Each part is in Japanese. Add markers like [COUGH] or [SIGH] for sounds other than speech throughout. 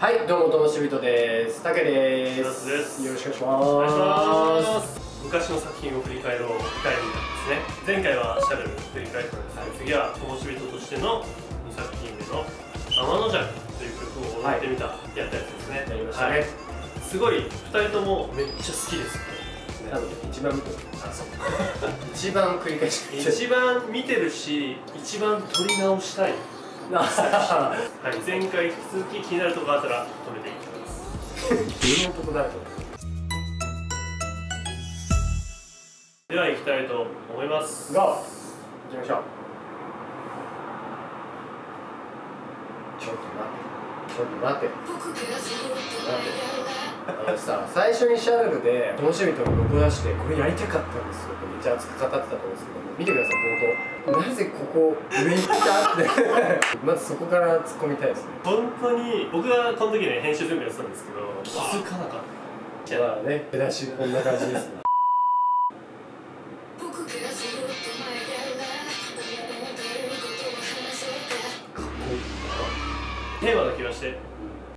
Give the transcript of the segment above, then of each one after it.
はいどうもともしびとです。たけです。ですよろしくおお願いしまます。昔の作品を振り返ろう第2弾ですね。前回はシャルル振り返ったんですが、次はともしびととしての2作品目の「天の弱」という曲を踊ってみた、やったやつですね。やりましたね。はい。すごい2人ともめっちゃ好きです多分一番見てる。あそう。[LAUGHS] 一番繰り返し一番見てるし一番撮り直したい。あはい、前回引き続き気になるところあったら止めていきます。どんなとこだとでは行きたいと思います。ゴー行きましょうちょっと待ってちょっと待って。待って。あのさ最初にシャルルで楽しみとの録画してこれやりたかったんですよってめっちゃ熱く語ってたと思うんですけど見てください冒頭。なぜここ上行ったって。[LAUGHS] まずそこから突っ込みたいですね。本当に僕がこの時ね編集全部やってたんですけど気づかなかった。まあね出だしこんな感じですねテーマだけはして。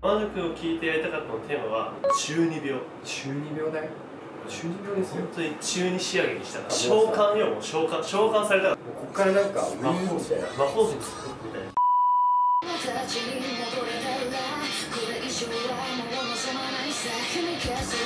マジックを聞いてやりたかったのテーマは中二病。中二病だよ中二病ですよ。本当に中二仕上げにしたあ召喚よもう召喚召喚されたもうこっからなんか魔法魔法みたいな魔法陣作るみたいなかっこよくない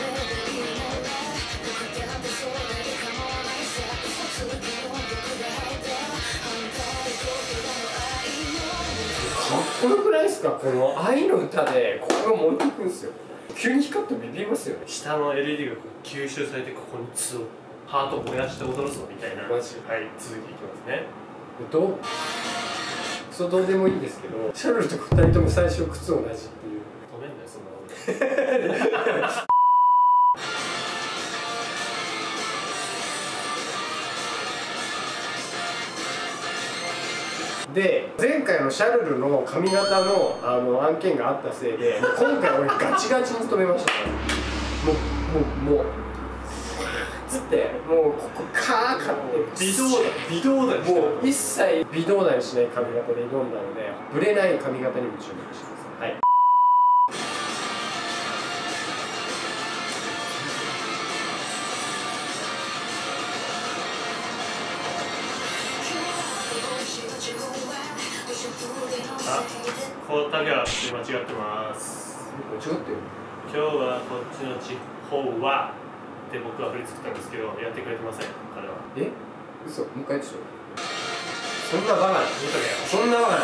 ですか？この愛の歌でここが燃えていくんですよ。急に光ってビビりますよね。下の LED がこう吸収されてここにツをハートを燃やして踊るぞみたいな。マジ？はい続きいきますね。どう？クソどうでもいいんですけどシャルルと2人とも最初靴同じっていう。止めんなよそんなこと [LAUGHS] で前回のシャルルの髪型のあの案件があったせいで今回俺ガチガチに止めましたもうもうもう。つってもうここカーカって。微動だ微動だにしてもう一切微動だにしない髪型で挑んだのでブレない髪型にも注目してくだあコータが間違ってます。間違ってる今日はこっちの地方はで僕は振り作ったんですけどやってくれてません。彼は。え？嘘。もう一回でしょそんなバカな見とけよ。そんなバカな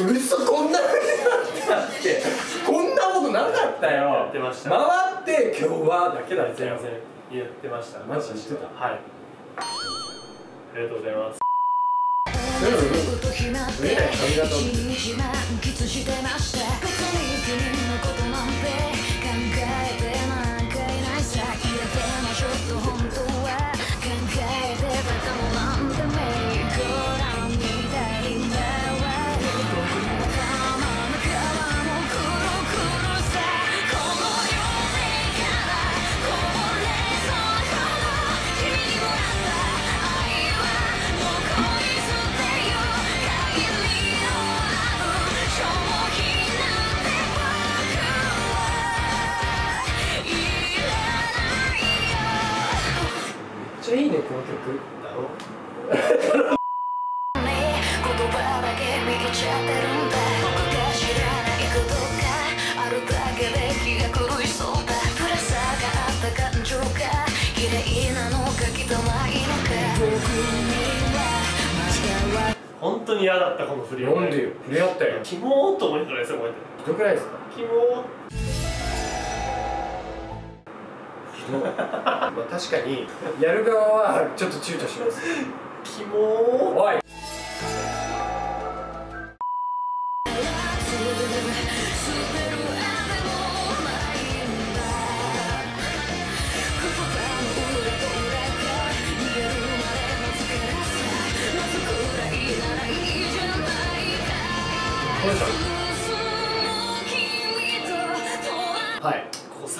嘘こんなふうになったって。こんなことなかったやよってました。回って今日はだけだったよ全然言ってましたマジで言ってた。は。い。ありがとうございます。でもブレない髪型。をちゃいいねこの曲。だろ本当に嫌だったこの振りをなんでよ。触れ合ったよ。キモーっと思いながらですよこうやってひどくないですか？キモーまあ確かにやる側はちょっと躊躇します。キモー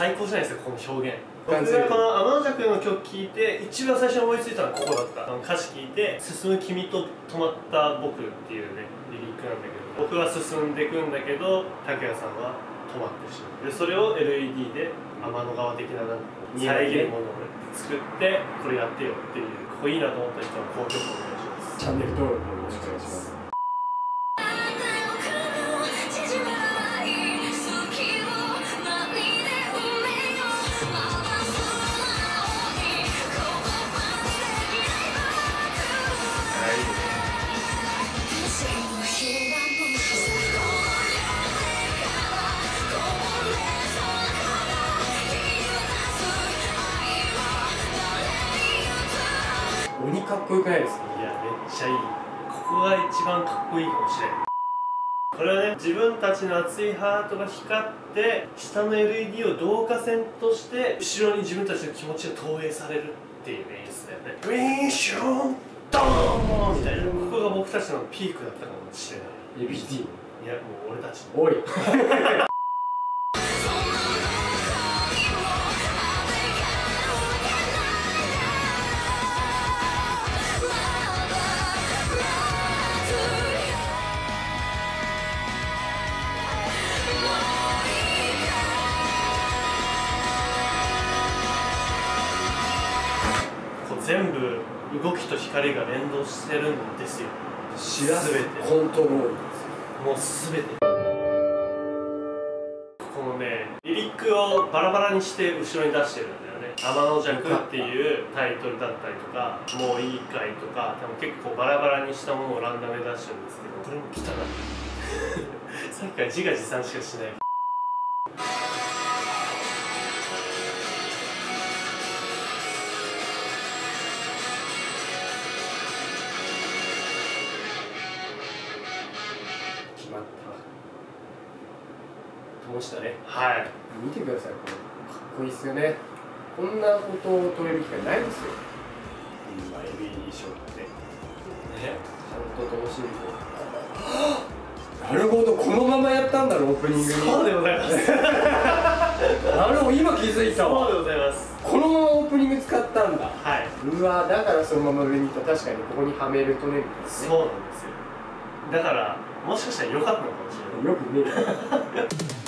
最最高じゃないですかこの表現。僕がこの天の弱の曲聴いて一番最初に思いついたのはここだった。あの歌詞聴いて「進む君と止まった僕」っていうねリリックなんだけど。僕は進んでいくんだけど拓哉さんは止まってしまう。でそれを LED で天の川的ななんか遮るものをね作ってこれやってよっていうここいいなと思った人は高評価お願いします。チャンネル登録よろしくお願いしますかっこよくないですか？いやめっちゃいい。ここが一番かっこいいかもしれん。これはね自分たちの熱いハートが光って下の LED を導火線として後ろに自分たちの気持ちが投影されるっていうね演出だよね。ウィンシュンドーン！みたいな。ここが僕たちのピークだったかもしれない。ABD いやもう俺たちの。おい [LAUGHS] 全部動きと光が連動してるんですよ。知らせ全て。コントロールもうすべて。このねリリックをバラバラにして後ろに出してるんだよね「天の弱」っていうタイトルだったりとか「もういいかい」とか多分結構バラバラにしたものをランダムで出してるんですけどこれも来たなさっきから自画自賛しかしない灯したね。はい。見てください。これかっこいいっすよね。こんなことを撮れる機会ないですよ。今 LED ショーってね。ちゃんと灯しみてなるほどこのままやったんだろオープニングに。そうでございます。[LAUGHS] なるほど今気づいた。わそうでございます。このままオープニング使ったんだ。はい。うわだからそのまま上にいった。確かにここにはめるとねみたいなね。そうなんですよ。だからもしかしたら良かったのかもしれない。よく見える